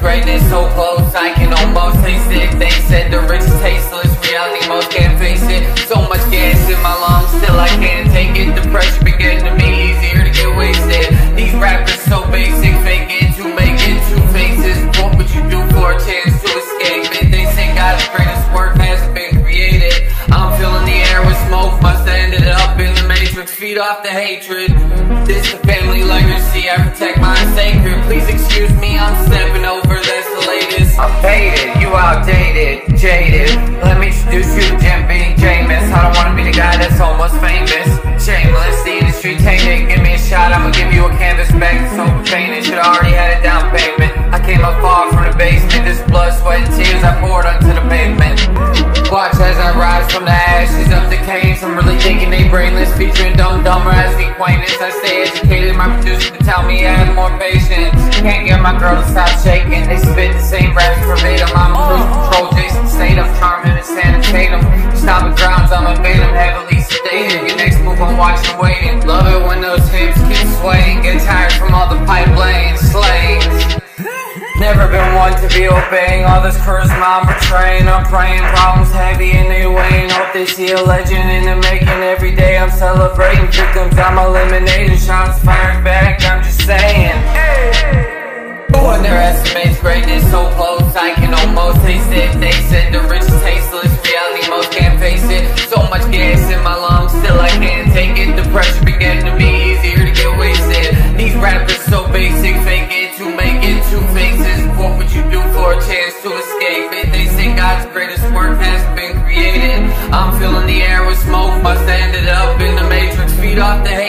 Greatness so close, I can almost taste it. They said the rich tasteless, reality most can't face it. So much gas in my lungs, still I can't take it. The pressure be getting to me, easier to get wasted. These rappers so basic, fake it to make it. Two faces, what would you do for a chance to escape it? They say God's greatest work hasn't been created. I'm filling the air with smoke, must have ended up in the matrix. Feed off the hatred. This the family legacy, I protect my sacred. Shot, I'ma give you a canvas back. It's overpainted, Should've already had it down payment. I came up far from the basement. This blood, sweat, and tears I poured onto the pavement. Watch as I rise from the ashes of the canes. I'm really thinking they brainless, featuring dumb dumber as the acquaintance. I stay educated, my producer to tell me I have more patience. Can't get my girl to stop shaking. They spit the same raps verbatim. I'm a cruise control, Jason Statham, charming and sanitatum. Stopping grounds, I'm a venom, heavily sedated. Your next move, I'm watching, waiting. Love it hips keep swaying. Get tired from all the pipe laying, slaying. Never been one to be obeying all this charisma I'm portraying. I'm praying problems heavy and they weighing. Hope they see a legend in the making. Every day I'm celebrating victims. I'm eliminating shots fired back. I'm just saying. Who underestimates greatness so close? I can almost taste it. They said the rich tasteless. Reality most can't face it. So much gas in my lungs, still I can't take it. The pressure began to be chance to escape it? They say God's greatest work has been created. I'm filling the air with smoke, must ended up in the matrix. Feed off the hate.